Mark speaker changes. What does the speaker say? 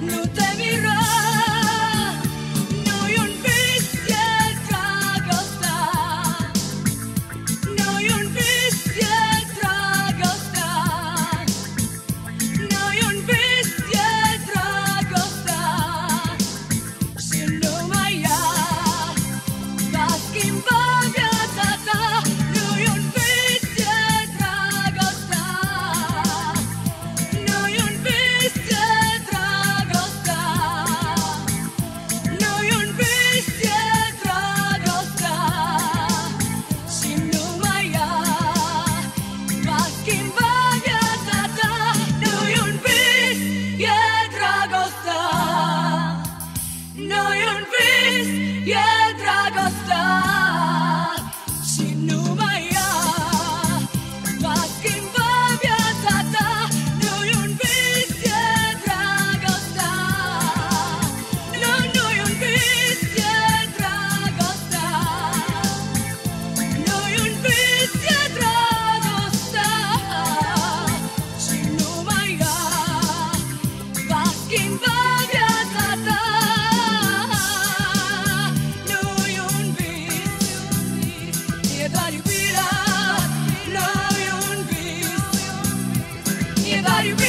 Speaker 1: no Everybody